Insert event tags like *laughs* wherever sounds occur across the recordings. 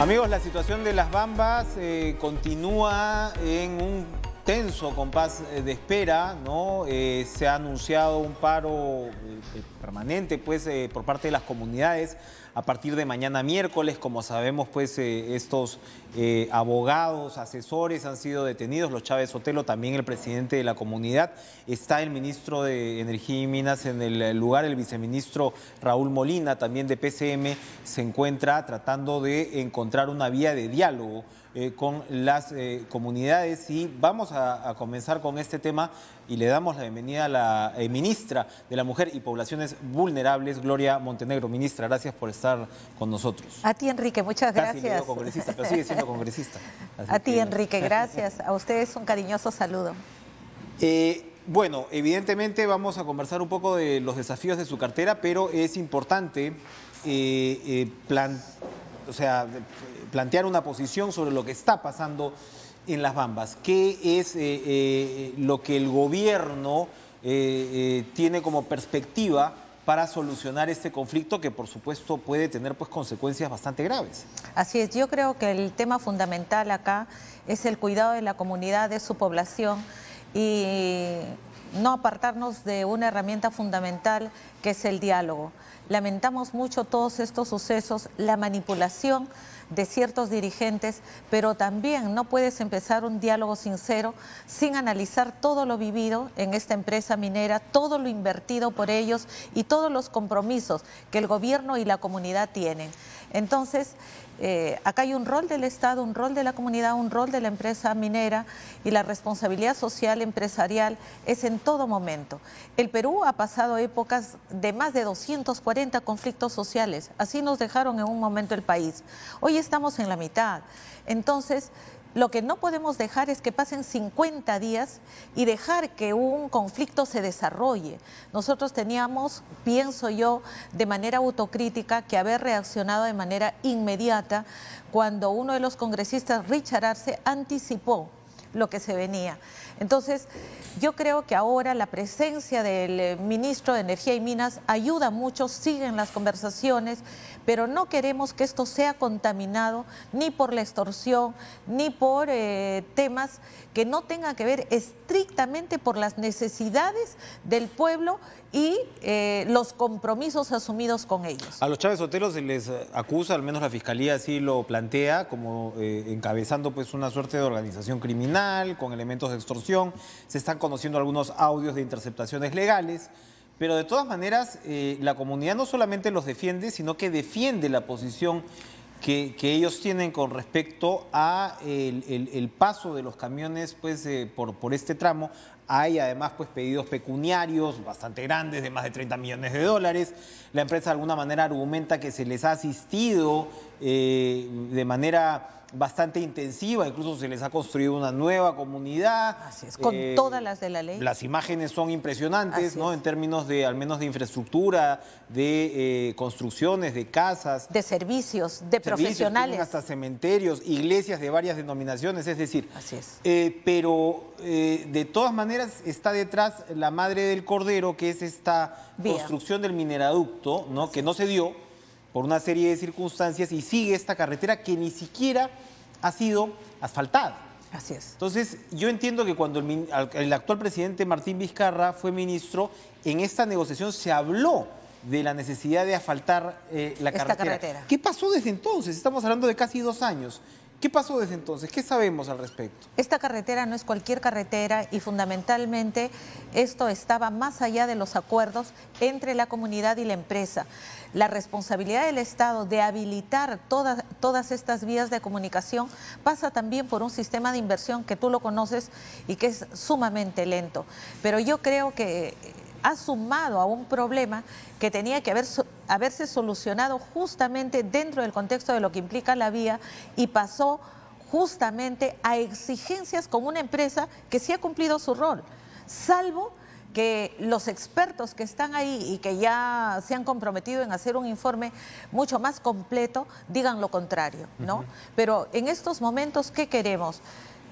Amigos, la situación de las Bambas eh, continúa en un tenso compás eh, de espera, ¿no? Eh, se ha anunciado un paro permanente, pues, por parte de las comunidades a partir de mañana miércoles. Como sabemos, pues eh, estos eh, abogados, asesores han sido detenidos, los Chávez Sotelo, también el presidente de la comunidad. Está el ministro de Energía y Minas en el lugar, el viceministro Raúl Molina, también de PCM, se encuentra tratando de encontrar una vía de diálogo eh, con las comunidades y vamos a, comenzar con este tema y le damos la bienvenida a la ministra de la Mujer y Poblaciones Vulnerables, Gloria Montenegro. Ministra, gracias por estar con nosotros. A ti, Enrique, muchas Casi gracias. congresista, pero sigue siendo *laughs* congresista. a ti, Enrique, gracias. A ustedes un cariñoso saludo. Eh, bueno, evidentemente vamos a conversar un poco de los desafíos de su cartera, pero es importante eh, eh, o sea, plantear una posición sobre lo que está pasando en las Bambas. ¿Qué es lo que el gobierno tiene como perspectiva para solucionar este conflicto que por supuesto puede tener pues consecuencias bastante graves. Así es, yo creo que el tema fundamental acá es el cuidado de la comunidad, de su población y no apartarnos de una herramienta fundamental que es el diálogo. Lamentamos mucho todos estos sucesos, la manipulación de ciertos dirigentes, pero también no puedes empezar un diálogo sincero sin analizar todo lo vivido en esta empresa minera, todo lo invertido por ellos y todos los compromisos que el gobierno y la comunidad tienen. Entonces, eh, acá hay un rol del Estado, un rol de la comunidad, un rol de la empresa minera y la responsabilidad social empresarial es en todo momento. El Perú ha pasado épocas de más de 240 conflictos sociales, así nos dejaron en un momento el país. Hoy estamos en la mitad. Entonces, lo que no podemos dejar es que pasen 50 días y dejar que un conflicto se desarrolle. Nosotros teníamos, pienso yo, de manera autocrítica, que haber reaccionado de manera inmediata cuando uno de los congresistas, Richard Arce, anticipó lo que se venía. Entonces, yo creo que ahora la presencia del eh, ministro de Energía y Minas ayuda mucho, siguen las conversaciones, pero no queremos que esto sea contaminado ni por la extorsión, ni por eh, temas que no tengan que ver estrictamente por las necesidades del pueblo y eh, los compromisos asumidos con ellos. A los Chávez Otero se les acusa, al menos la Fiscalía así lo plantea, como encabezando pues una suerte de organización criminal con elementos de extorsión. Se están conociendo algunos audios de interceptaciones legales, pero de todas maneras eh, la comunidad no solamente los defiende, sino que defiende la posición que, ellos tienen con respecto a el, paso de los camiones pues, eh, por, por este tramo. Hay además pues, pedidos pecuniarios bastante grandes, de más de 30 millones de dólares. La empresa de alguna manera argumenta que se les ha asistido eh, de manera bastante intensiva, incluso se les ha construido una nueva comunidad. Así es, con eh, todas las de la ley. Las imágenes son impresionantes, ¿no? En términos de, al menos de infraestructura, de eh, construcciones, de casas. De servicios, de profesionales. Hasta cementerios, iglesias de varias denominaciones, es decir. Así es. Pero de todas maneras está detrás la madre del cordero, que es esta construcción del mineraducto, ¿no? Que no se dio por una serie de circunstancias y sigue esta carretera que ni siquiera ha sido asfaltada. Así es. Entonces, yo entiendo que cuando el, actual presidente Martín Vizcarra fue ministro, en esta negociación se habló de la necesidad de asfaltar eh, la carretera. ¿Qué pasó desde entonces? Estamos hablando de casi dos años. ¿Qué pasó desde entonces? ¿Qué sabemos al respecto? Esta carretera no es cualquier carretera y fundamentalmente esto estaba más allá de los acuerdos entre la comunidad y la empresa. La responsabilidad del Estado de habilitar todas, todas estas vías de comunicación pasa también por un sistema de inversión que tú lo conoces y que es sumamente lento. Pero yo creo que ha sumado a un problema que tenía que haber, haberse solucionado justamente dentro del contexto de lo que implica la vía y pasó justamente a exigencias con una empresa que sí ha cumplido su rol, salvo que los expertos que están ahí y que ya se han comprometido en hacer un informe mucho más completo digan lo contrario, ¿no? Pero en estos momentos, ¿qué queremos?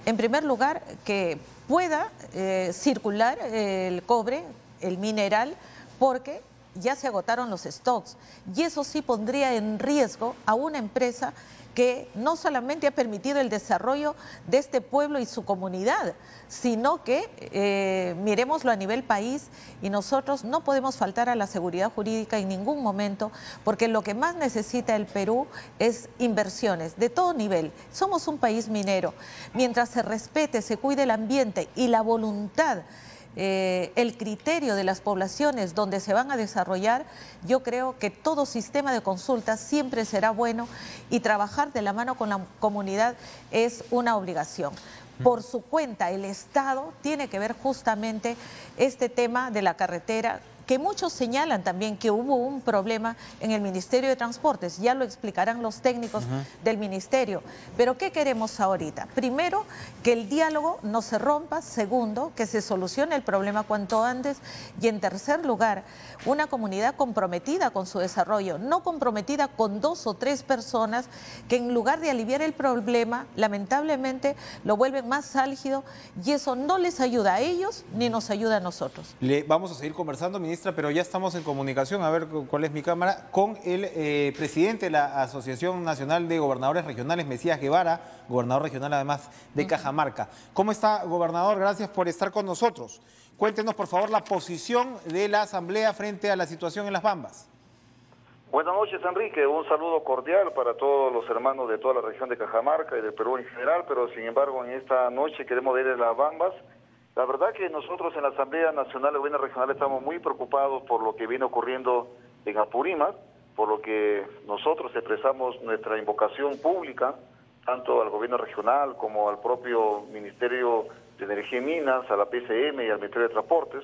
En primer lugar, que pueda eh, circular el cobre el mineral, porque ya se agotaron los stocks y eso sí pondría en riesgo a una empresa que no solamente ha permitido el desarrollo de este pueblo y su comunidad, sino que eh, miremoslo a nivel país y nosotros no podemos faltar a la seguridad jurídica en ningún momento, porque lo que más necesita el Perú es inversiones de todo nivel. Somos un país minero. Mientras se respete, se cuide el ambiente y la voluntad eh, el criterio de las poblaciones donde se van a desarrollar, yo creo que todo sistema de consultas siempre será bueno y trabajar de la mano con la comunidad es una obligación. Por su cuenta, el Estado tiene que ver justamente este tema de la carretera que muchos señalan también que hubo un problema en el Ministerio de Transportes, ya lo explicarán los técnicos del Ministerio. Pero ¿qué queremos ahorita? Primero, que el diálogo no se rompa, segundo, que se solucione el problema cuanto antes y en tercer lugar, una comunidad comprometida con su desarrollo, no comprometida con dos o tres personas que en lugar de aliviar el problema, lamentablemente lo vuelven más álgido y eso no les ayuda a ellos ni nos ayuda a nosotros. Le vamos a seguir conversando, ministro pero ya estamos en comunicación, a ver cuál es mi cámara, con el eh, presidente de la Asociación Nacional de Gobernadores Regionales, Mesías Guevara, gobernador regional además de Cajamarca. ¿Cómo está, gobernador? Gracias por estar con nosotros. Cuéntenos, por favor, la posición de la Asamblea frente a la situación en Las Bambas. Buenas noches, Enrique. Un saludo cordial para todos los hermanos de toda la región de Cajamarca y del Perú en general, pero sin embargo en esta noche queremos ver Las Bambas la verdad que nosotros en la Asamblea Nacional de Gobierno Regional estamos muy preocupados por lo que viene ocurriendo en Apurímac, por lo que nosotros expresamos nuestra invocación pública, tanto al gobierno regional como al propio Ministerio de Energía y Minas, a la PCM y al Ministerio de Transportes,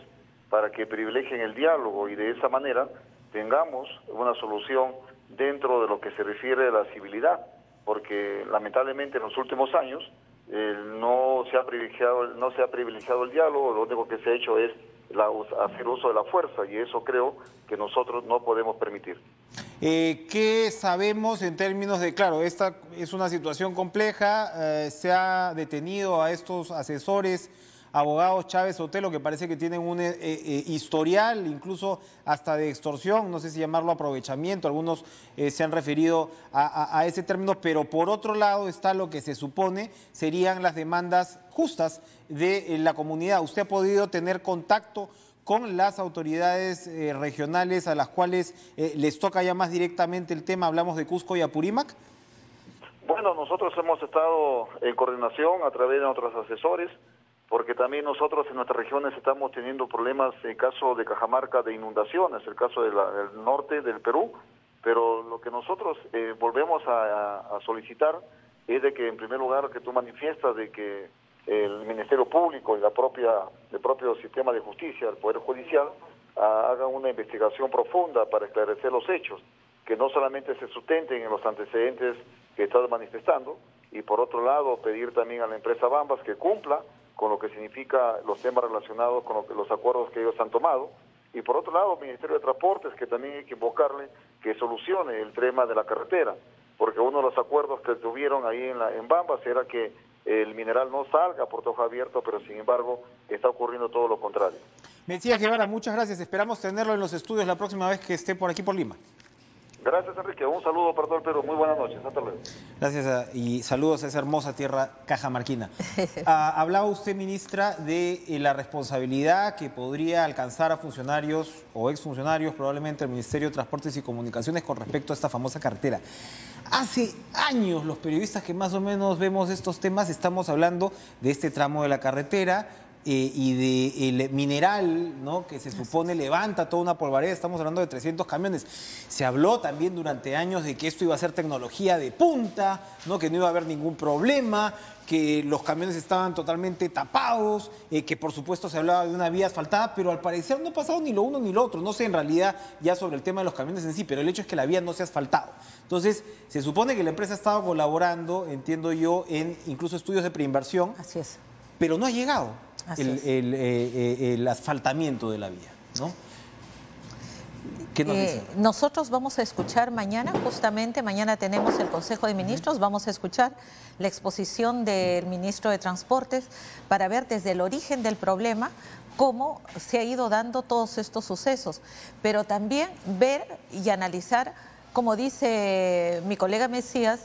para que privilegien el diálogo y de esa manera tengamos una solución dentro de lo que se refiere a la civilidad, porque lamentablemente en los últimos años no se ha privilegiado no se ha privilegiado el diálogo lo único que se ha hecho es hacer uso de la fuerza y eso creo que nosotros no podemos permitir. Eh, ¿Qué sabemos en términos de, claro, esta es una situación compleja, eh, se ha detenido a estos asesores abogados Chávez Otelo que parece que tienen un eh, eh, historial, incluso hasta de extorsión, no sé si llamarlo aprovechamiento, algunos eh, se han referido a, ese término, pero por otro lado está lo que se supone serían las demandas justas de la comunidad. ¿Usted ha podido tener contacto con las autoridades regionales a las cuales les toca ya más directamente el tema? Hablamos de Cusco y Apurímac. Bueno, nosotros hemos estado en coordinación a través de nuestros asesores porque también nosotros en nuestras regiones estamos teniendo problemas, en caso de Cajamarca, de inundaciones, el caso del norte del Perú, pero lo que nosotros eh, volvemos a, solicitar es de que en primer lugar que tú manifiestas de que el Ministerio Público y la propia, el propio sistema de justicia, el Poder Judicial, hagan una investigación profunda para esclarecer los hechos, que no solamente se sustenten en los antecedentes que estás manifestando, y por otro lado pedir también a la empresa Bambas que cumpla con lo que significa los temas relacionados con los acuerdos que ellos han tomado. Y por otro lado, el Ministerio de Transportes, que también hay que invocarle que solucione el tema de la carretera, porque uno de los acuerdos que tuvieron ahí en, la, en Bambas era que el mineral no salga por toja abierto, pero sin embargo está ocurriendo todo lo contrario. Mesías Guevara, muchas gracias. Esperamos tenerlo en los estudios la próxima vez que esté por aquí por Lima. Gracias, Enrique. Un saludo para todo el Perú. Muy buenas noches. Hasta luego. Gracias y saludos a esa hermosa tierra cajamarquina. *laughs* Ah, hablaba usted, ministra, de eh, la responsabilidad que podría alcanzar a funcionarios o exfuncionarios, probablemente, del Ministerio de Transportes y Comunicaciones con respecto a esta famosa carretera. Hace años los periodistas que más o menos vemos estos temas estamos hablando de este tramo de la carretera, eh, y de el mineral, ¿no? que se supone levanta toda una polvareda, estamos hablando de 300 camiones. Se habló también durante años de que esto iba a ser tecnología de punta, ¿no? que no iba a haber ningún problema, que los camiones estaban totalmente tapados, eh, que por supuesto se hablaba de una vía asfaltada, pero al parecer no ha pasado ni lo uno ni lo otro. No sé en realidad ya sobre el tema de los camiones en sí, pero el hecho es que la vía no se ha asfaltado. Entonces, se supone que la empresa ha estado colaborando, entiendo yo, en incluso estudios de preinversión. Así es. Pero no ha llegado el, eh, eh, el, asfaltamiento de la vía, ¿no? Eh, nosotros vamos a escuchar mañana, justamente, mañana tenemos el Consejo de Ministros, vamos a escuchar la exposición del ministro de Transportes para ver desde el origen del problema cómo se ha ido dando todos estos sucesos, pero también ver y analizar, como dice mi colega Mesías,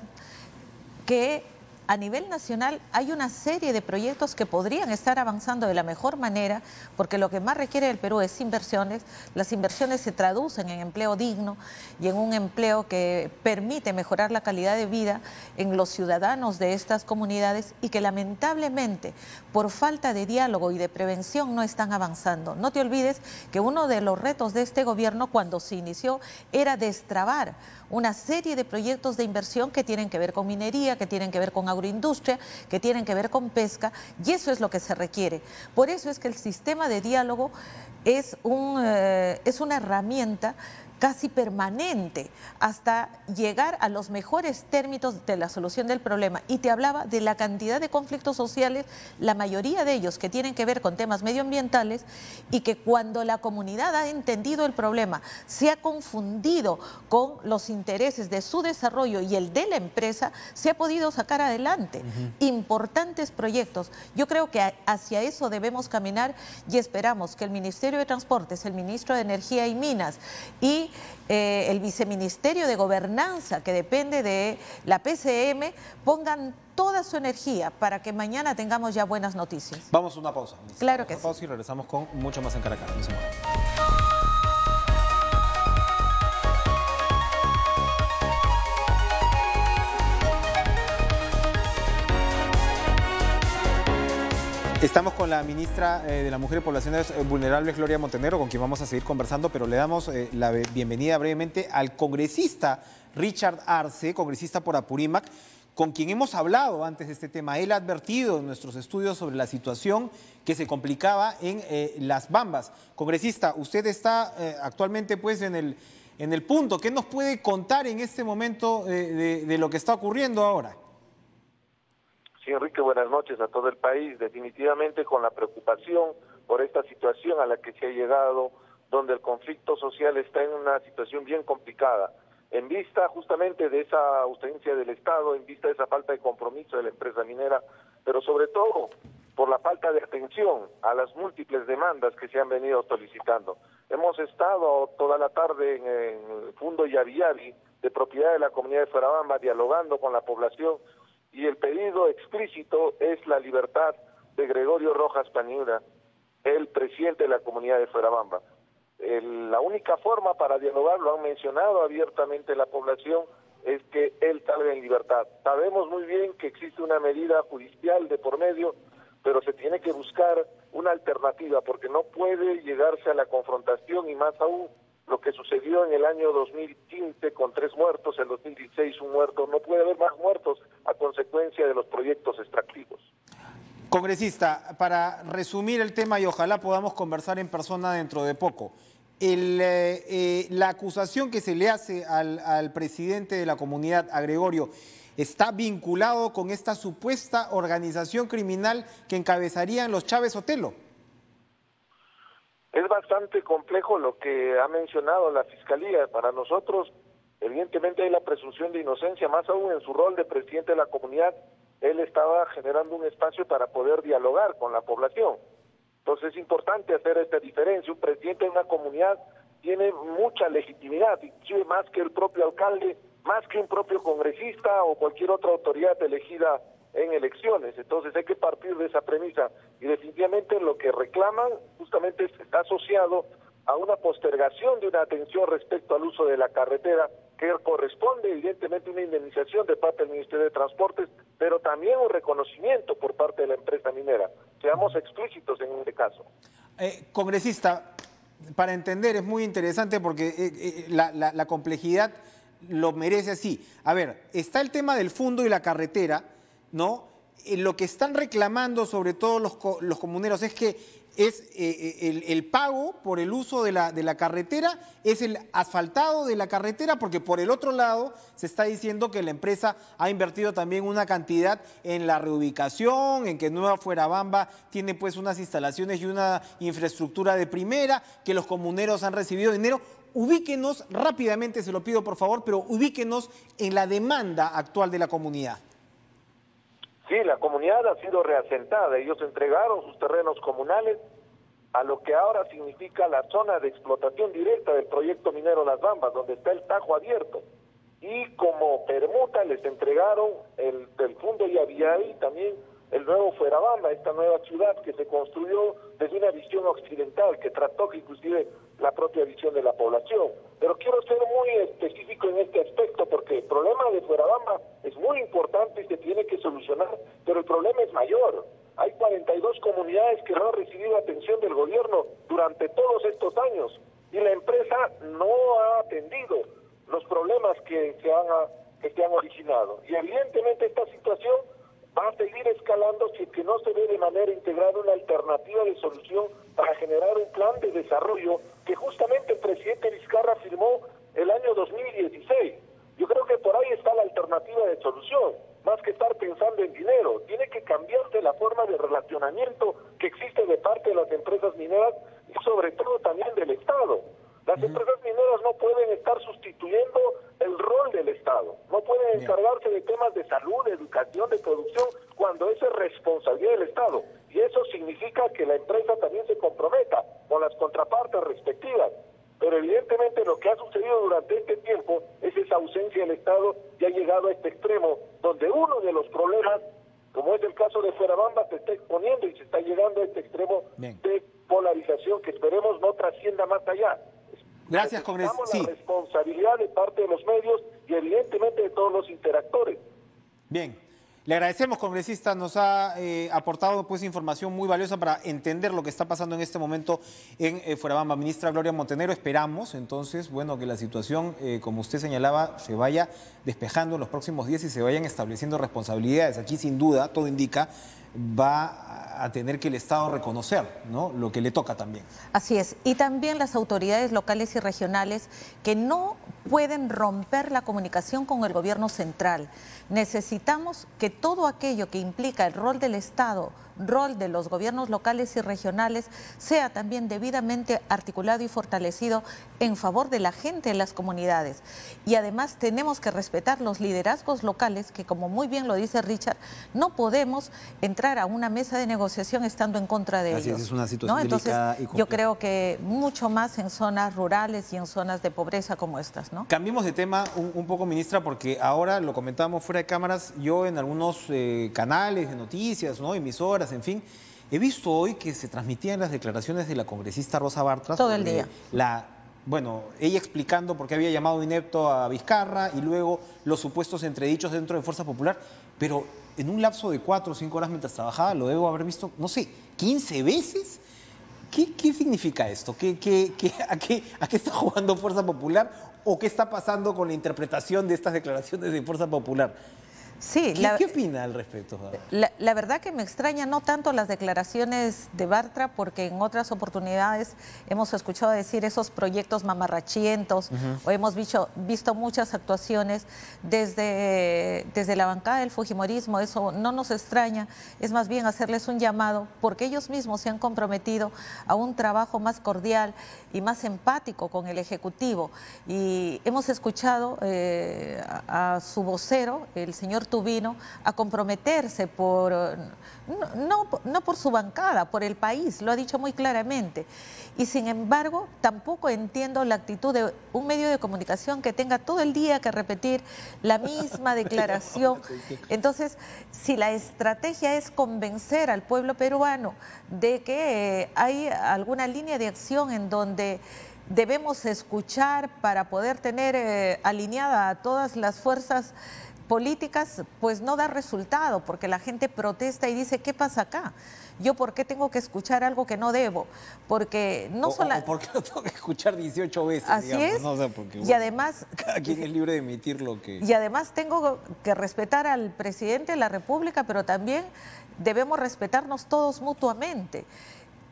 que a nivel nacional hay una serie de proyectos que podrían estar avanzando de la mejor manera, porque lo que más requiere el Perú es inversiones. Las inversiones se traducen en empleo digno y en un empleo que permite mejorar la calidad de vida en los ciudadanos de estas comunidades y que lamentablemente por falta de diálogo y de prevención no están avanzando. No te olvides que uno de los retos de este gobierno cuando se inició era destrabar una serie de proyectos de inversión que tienen que ver con minería, que tienen que ver con agroindustria, que tienen que ver con pesca, y eso es lo que se requiere. Por eso es que el sistema de diálogo es, un, eh, es una herramienta casi permanente hasta llegar a los mejores términos de la solución del problema. Y te hablaba de la cantidad de conflictos sociales, la mayoría de ellos que tienen que ver con temas medioambientales y que cuando la comunidad ha entendido el problema, se ha confundido con los intereses de su desarrollo y el de la empresa, se ha podido sacar adelante importantes proyectos. Yo creo que hacia eso debemos caminar y esperamos que el Ministerio de Transportes, el Ministro de Energía y Minas y eh, el viceministerio de Gobernanza, que depende de la PCM, pongan toda su energía para que mañana tengamos ya buenas noticias. Vamos a una pausa. Claro que sí. pausa y regresamos con mucho más en Caracas. Estamos con la ministra eh, de la Mujer y Poblaciones eh, Vulnerables, Gloria Montenegro, con quien vamos a seguir conversando, pero le damos eh, la bienvenida brevemente al congresista Richard Arce, congresista por Apurímac, con quien hemos hablado antes de este tema. Él ha advertido en nuestros estudios sobre la situación que se complicaba en las Bambas. Congresista, usted está actualmente pues en el, en el punto. ¿Qué nos puede contar en este momento de lo que está ocurriendo ahora? Sí, Enrique, buenas noches a todo el país. Definitivamente con la preocupación por esta situación a la que se ha llegado, donde el conflicto social está en una situación bien complicada. En vista justamente de esa ausencia del Estado, en vista de esa falta de compromiso de la empresa minera, pero sobre todo por la falta de atención a las múltiples demandas que se han venido solicitando. Hemos estado toda la tarde en el Fundo Yaviyavi, de propiedad de la comunidad de Fuerabamba, dialogando con la población y el pedido explícito es la libertad de Gregorio Rojas Paniura, el presidente de la comunidad de Fuerabamba. la única forma para dialogar, lo han mencionado abiertamente la población, es que él salga en libertad. Sabemos muy bien que existe una medida judicial de por medio, pero se tiene que buscar una alternativa porque no puede llegarse a la confrontación y más aún lo que sucedió en el año 2015 con tres muertos, en 2016 un muerto, no puede haber más muertos a consecuencia de los proyectos extractivos. Congresista, para resumir el tema y ojalá podamos conversar en persona dentro de poco, eh, eh, la acusación que se le hace al, al presidente de la comunidad, a Gregorio, está vinculado con esta supuesta organización criminal que encabezarían los Chávez Otelo. Es bastante complejo lo que ha mencionado la Fiscalía. Para nosotros, evidentemente hay la presunción de inocencia, más aún en su rol de presidente de la comunidad, él estaba generando un espacio para poder dialogar con la población. Entonces es importante hacer esta diferencia. Un presidente de una comunidad tiene mucha legitimidad, inclusive más que el propio alcalde, más que un propio congresista o cualquier otra autoridad elegida en elecciones. Entonces hay que partir de esa premisa y definitivamente lo que reclaman justamente está asociado a una postergación de una atención respecto al uso de la carretera que corresponde evidentemente una indemnización de parte del Ministerio de Transportes, pero también un reconocimiento por parte de la empresa minera. Seamos explícitos en este caso. Eh, congresista, para entender es muy interesante porque eh, eh, la, la complejidad lo merece así. A ver, está el tema del fondo y la carretera, ¿no? lo que están reclamando sobre todo los, los comuneros es que es eh, eh, el, pago por el uso de la, de la carretera, es el asfaltado de la carretera, porque por el otro lado se está diciendo que la empresa ha invertido también una cantidad en la reubicación, en que Nueva Fuerabamba tiene pues unas instalaciones y una infraestructura de primera, que los comuneros han recibido dinero. Ubíquenos rápidamente, se lo pido por favor, pero ubíquenos en la demanda actual de la comunidad. Sí, la comunidad ha sido reasentada. Ellos entregaron sus terrenos comunales a lo que ahora significa la zona de explotación directa del proyecto minero Las Bambas, donde está el Tajo abierto. Y como permuta les entregaron el del Fondo Yaviay también el nuevo Fuerabamba, esta nueva ciudad que se construyó desde una visión occidental, que trató que inclusive la propia visión de la población. Pero quiero ser muy específico en este aspecto porque el problema de Fuerabamba es muy importante y se tiene que solucionar, pero el problema es mayor. Hay 42 comunidades que no han recibido atención del gobierno durante todos estos años y la empresa no ha atendido los problemas que se han, que se han originado. Y evidentemente esta situación va a seguir escalando si es que no se ve de manera integrada una alternativa de solución para generar un plan de desarrollo que justamente el presidente Vizcarra firmó el año 2016. Yo creo que por ahí está la alternativa de solución, más que estar pensando en dinero. Tiene que cambiarse la forma de relacionamiento que existe de parte de las empresas mineras y sobre todo también del Estado. Las empresas mineras no pueden estar sustituyendo el rol del Estado, no pueden encargarse de temas de salud, de educación, de producción, cuando eso es responsabilidad del Estado. Y eso significa que la empresa también se comprometa con las contrapartes respectivas. Pero evidentemente lo que ha sucedido durante este tiempo es esa ausencia del Estado y ha llegado a este extremo, donde uno de los problemas, como es el caso de Fuerabamba, se está exponiendo y se está llegando a este extremo de polarización que esperemos no trascienda más allá. Gracias, congresista. Sí. la responsabilidad de parte de los medios y evidentemente de todos los interactores. Bien. Le agradecemos, congresista, nos ha eh, aportado pues información muy valiosa para entender lo que está pasando en este momento en eh, Fuerabamba. Ministra Gloria Montenegro, esperamos entonces, bueno, que la situación, eh, como usted señalaba, se vaya despejando en los próximos días y se vayan estableciendo responsabilidades. Aquí sin duda, todo indica, va a tener que el Estado reconocer ¿no? lo que le toca también. Así es. Y también las autoridades locales y regionales que no pueden romper la comunicación con el gobierno central. Necesitamos que todo aquello que implica el rol del Estado, rol de los gobiernos locales y regionales, sea también debidamente articulado y fortalecido en favor de la gente en las comunidades. Y además tenemos que respetar los liderazgos locales, que como muy bien lo dice Richard, no podemos entrar a una mesa de negociación estando en contra de Así ellos. Es una situación Entonces, yo creo que mucho más en zonas rurales y en zonas de pobreza como estas. ¿no? Cambiemos de tema un, poco, ministra, porque ahora lo comentábamos fuera de cámaras, yo en algunos eh, canales de noticias, ¿no? emisoras, en fin, he visto hoy que se transmitían las declaraciones de la congresista Rosa Bartras. Todo el día. La, bueno, ella explicando por qué había llamado inepto a Vizcarra y luego los supuestos entredichos dentro de Fuerza Popular, pero en un lapso de cuatro o cinco horas mientras trabajaba lo debo haber visto, no sé, 15 veces. ¿Qué, qué significa esto? ¿Qué, qué, a, qué, ¿A qué está jugando Fuerza Popular o qué está pasando con la interpretación de estas declaraciones de Fuerza Popular? Sí, ¿Qué, ¿Qué, opina al respecto? La, verdad que me extraña no tanto las declaraciones de Bartra, porque en otras oportunidades hemos escuchado decir esos proyectos mamarrachientos o hemos visto, visto muchas actuaciones desde, desde la bancada del Fujimorismo. Eso no nos extraña, es más bien hacerles un llamado, porque ellos mismos se han comprometido a un trabajo más cordial y más empático con el Ejecutivo. Y hemos escuchado eh, a su vocero, el señor Tubino a comprometerse por, no, no, por su bancada, por el país, lo ha dicho muy claramente. Y sin embargo, tampoco entiendo la actitud de un medio de comunicación que tenga todo el día que repetir la misma *laughs* declaración. Entonces, si la estrategia es convencer al pueblo peruano de que eh, hay alguna línea de acción en donde debemos escuchar para poder tener eh, alineada a todas las fuerzas políticas pues no da resultado porque la gente protesta y dice, ¿qué pasa acá? ¿Yo por qué tengo que escuchar algo que no debo? Porque no solo... ¿Por qué lo tengo que escuchar 18 veces? Así es. y además... Cada quien es libre de emitir lo que... Y además tengo que respetar al presidente de la República, pero también debemos respetarnos todos mutuamente.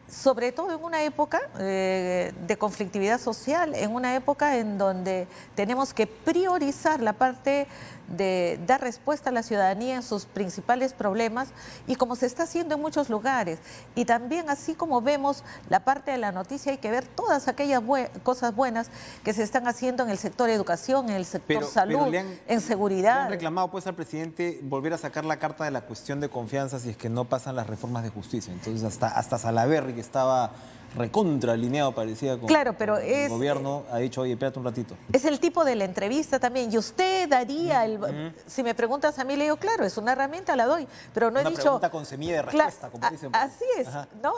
Sobre todo en una época eh, de conflictividad social, en una época en donde tenemos que priorizar la parte de dar respuesta a la ciudadanía en sus principales problemas y como se está haciendo en muchos lugares. Y también así como vemos la parte de la noticia, hay que ver todas aquellas cosas buenas que se están haciendo en el sector educación, en el sector salud, en seguridad. han reclamado pues al presidente volver a sacar la carta de la cuestión de confianza si es que no pasan las reformas de justicia. Entonces hasta, hasta Salaverri que estaba recontra alineado parecía con, claro, pero el gobierno, ha dicho, oye, espérate un ratito. Es el tipo de la entrevista también. Y usted daría, el, si me preguntas a mí, le digo, claro, es una herramienta, la doy, pero no he dicho... pregunta con semilla de respuesta, como dicen. Así es, ¿no?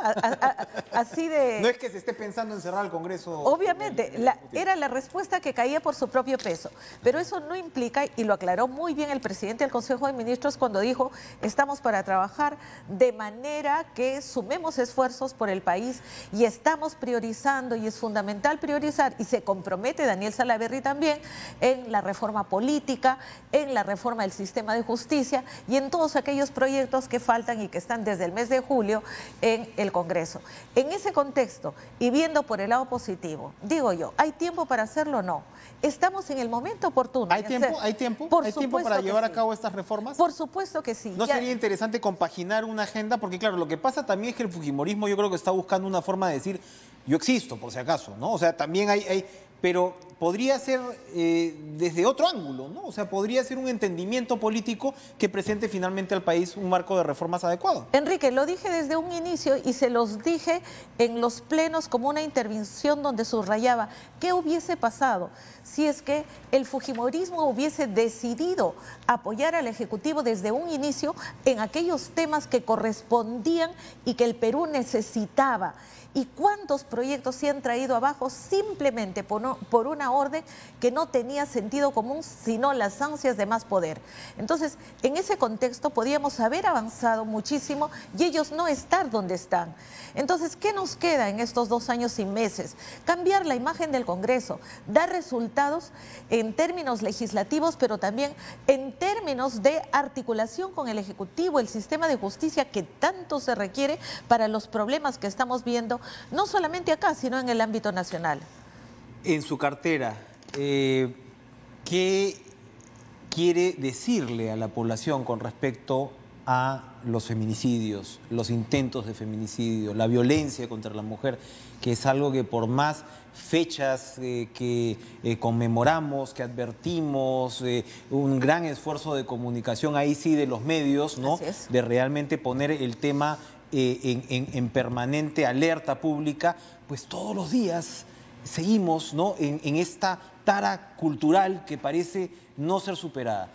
así de... *laughs* No es que se esté pensando en cerrar el Congreso. Obviamente, era la respuesta que caía por su propio peso, pero eso no implica, y lo aclaró muy bien el presidente del Consejo de Ministros cuando dijo, estamos para trabajar de manera que sumemos esfuerzos por el país y estamos priorizando y es fundamental priorizar y se compromete Daniel Salaverry también en la reforma política, en la reforma del sistema de justicia y en todos aquellos proyectos que faltan y que están desde el mes de julio en el Congreso. En ese contexto y viendo por el lado positivo, digo yo, ¿hay tiempo para hacerlo o no? Estamos en el momento oportuno. ¿Hay tiempo? ¿Hay tiempo? ¿Hay tiempo para llevar a cabo estas reformas? Por supuesto que sí. ¿No sería interesante compaginar una agenda? Porque claro, lo que pasa también es que el Fujimorismo yo creo que está buscando una forma de decir, yo existo, por si acaso, ¿no? O sea, también hay, pero podría ser eh, desde otro ángulo, ¿no? O sea, podría ser un entendimiento político que presente finalmente al país un marco de reformas adecuado. Enrique, lo dije desde un inicio y se los dije en los plenos como una intervención donde subrayaba qué hubiese pasado si es que el Fujimorismo hubiese decidido apoyar al Ejecutivo desde un inicio en aquellos temas que correspondían y que el Perú necesitaba y cuántos proyectos se han traído abajo simplemente por, una orden que no tenía sentido común, sino las ansias de más poder. Entonces, en ese contexto podíamos haber avanzado muchísimo y ellos no estar donde están. Entonces, ¿qué nos queda en estos dos años y meses? Cambiar la imagen del Congreso, dar resultados en términos legislativos, pero también en términos de articulación con el Ejecutivo, el sistema de justicia que tanto se requiere para los problemas que estamos viendo no solamente acá, sino en el ámbito nacional. En su cartera, eh, ¿qué quiere decirle a la población con respecto a los feminicidios, los intentos de feminicidio, la violencia contra la mujer, que es algo que por más fechas eh, que eh, conmemoramos, que advertimos, un gran esfuerzo de comunicación ahí sí de los medios, ¿no? De realmente poner el tema eh, en, permanente alerta pública, pues todos los días seguimos ¿no? en, esta tara cultural que parece no ser superada.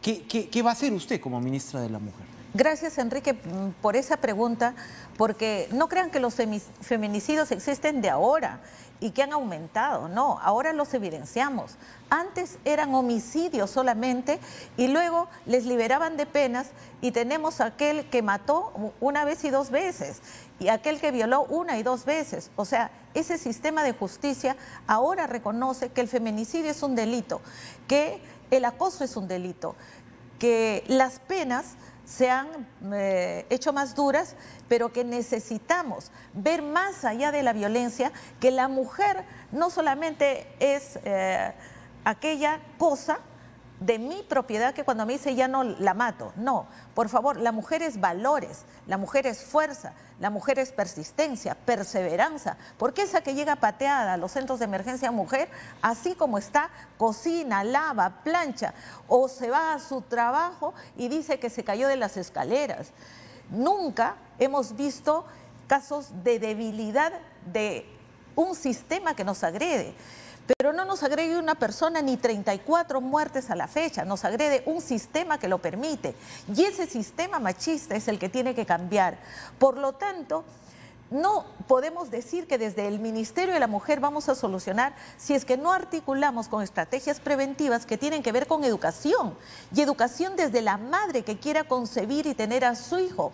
¿Qué, qué va a hacer usted como ministra de la Mujer? Gracias, Enrique, por esa pregunta, porque no crean que los feminicidios existen de ahora y que han aumentado. No, ahora los evidenciamos. Antes eran homicidios solamente y luego les liberaban de penas y tenemos aquel que mató una vez y dos veces y aquel que violó una y dos veces. O sea, ese sistema de justicia ahora reconoce que el feminicidio es un delito, que el acoso es un delito, que las penas se han eh, hecho más duras, pero que necesitamos ver más allá de la violencia, que la mujer no solamente es eh, aquella cosa de mi propiedad que cuando me dice ya no la mato. No, por favor, la mujer es valores, la mujer es fuerza, la mujer es persistencia, perseverancia, porque esa que llega pateada a los centros de emergencia mujer, así como está, cocina, lava, plancha, o se va a su trabajo y dice que se cayó de las escaleras. Nunca hemos visto casos de debilidad de un sistema que nos agrede. Pero no nos agrede una persona ni 34 muertes a la fecha, nos agrede un sistema que lo permite. Y ese sistema machista es el que tiene que cambiar. Por lo tanto, no podemos decir que desde el Ministerio de la Mujer vamos a solucionar si es que no articulamos con estrategias preventivas que tienen que ver con educación y educación desde la madre que quiera concebir y tener a su hijo.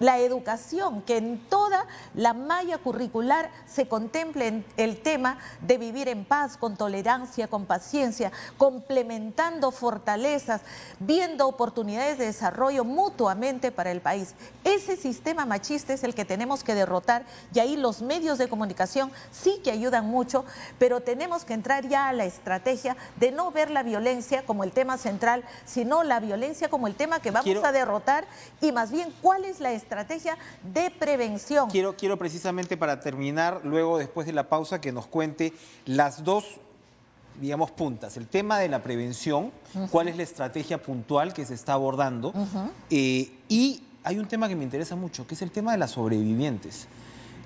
La educación, que en toda la malla curricular se contemple el tema de vivir en paz, con tolerancia, con paciencia, complementando fortalezas, viendo oportunidades de desarrollo mutuamente para el país. Ese sistema machista es el que tenemos que derrotar y ahí los medios de comunicación sí que ayudan mucho, pero tenemos que entrar ya a la estrategia de no ver la violencia como el tema central, sino la violencia como el tema que vamos a derrotar y más bien cuál es la estrategia de prevención. Quiero, quiero precisamente para terminar, luego después de la pausa, que nos cuente las dos digamos, puntas. El tema de la prevención, cuál es la estrategia puntual que se está abordando. Eh, y hay un tema que me interesa mucho, que es el tema de las sobrevivientes,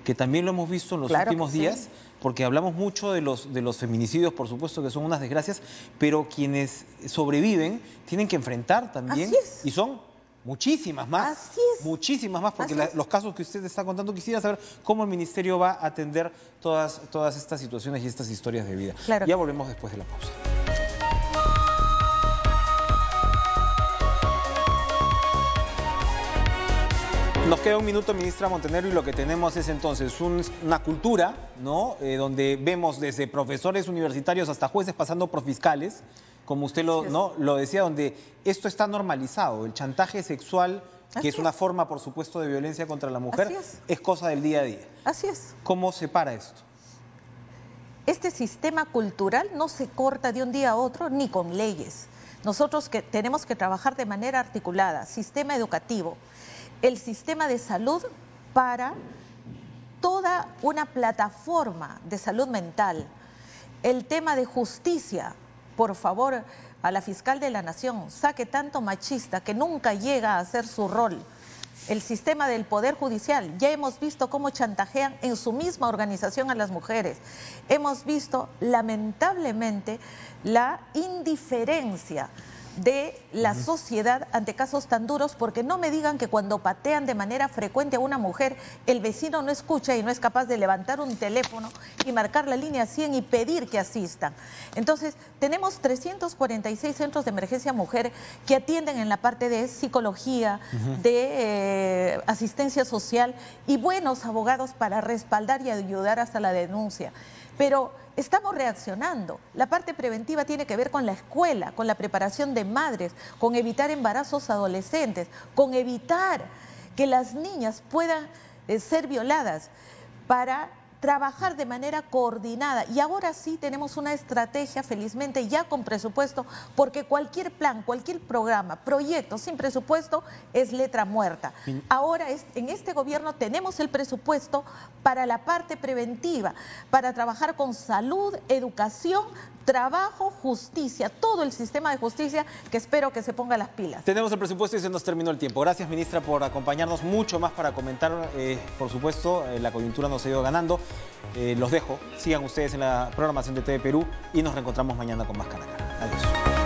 que también lo hemos visto en los últimos días, porque hablamos mucho de los, de los feminicidios, por supuesto que son unas desgracias, pero quienes sobreviven tienen que enfrentar también, y son Muchísimas más. Así es. Muchísimas más, porque los casos que usted está contando, quisiera saber cómo el Ministerio va a atender todas, todas estas situaciones y estas historias de vida. Ya volvemos después de la pausa. Nos queda un minuto, ministra Montenegro, y lo que tenemos es entonces una cultura, ¿no? Eh, donde vemos desde profesores universitarios hasta jueces pasando por fiscales, como usted lo, ¿no? lo decía, donde esto está normalizado. El chantaje sexual, que es, una forma, por supuesto, de violencia contra la mujer, es. cosa del día a día. Así es. ¿Cómo se para esto? Este sistema cultural no se corta de un día a otro ni con leyes. Nosotros que tenemos que trabajar de manera articulada, sistema educativo, el sistema de salud para toda una plataforma de salud mental, el tema de justicia, por favor, a la fiscal de la Nación, saque tanto machista que nunca llega a hacer su rol. El sistema del Poder Judicial, ya hemos visto cómo chantajean en su misma organización a las mujeres. Hemos visto, lamentablemente, la indiferencia de la sociedad ante casos tan duros, porque no me digan que cuando patean de manera frecuente a una mujer, el vecino no escucha y no es capaz de levantar un teléfono y marcar la línea 100 y pedir que asistan. Entonces, tenemos 346 centros de emergencia mujer que atienden en la parte de psicología, de eh, asistencia social y buenos abogados para respaldar y ayudar hasta la denuncia. Pero estamos reaccionando. La parte preventiva tiene que ver con la escuela, con la preparación de madres, con evitar embarazos adolescentes, con evitar que las niñas puedan eh, ser violadas para trabajar de manera coordinada. Y ahora sí tenemos una estrategia, felizmente, ya con presupuesto, porque cualquier plan, cualquier programa, proyecto sin presupuesto es letra muerta. Ahora es, en este gobierno tenemos el presupuesto para la parte preventiva, para trabajar con salud, educación, trabajo, justicia, todo el sistema de justicia que espero que se ponga las pilas. Tenemos el presupuesto y se nos terminó el tiempo. Gracias, ministra, por acompañarnos mucho más para comentar. Eh, por supuesto, eh, la coyuntura nos ha ido ganando. Eh, los dejo. Sigan ustedes en la programación de TV Perú y nos reencontramos mañana con más Canaca. Adiós.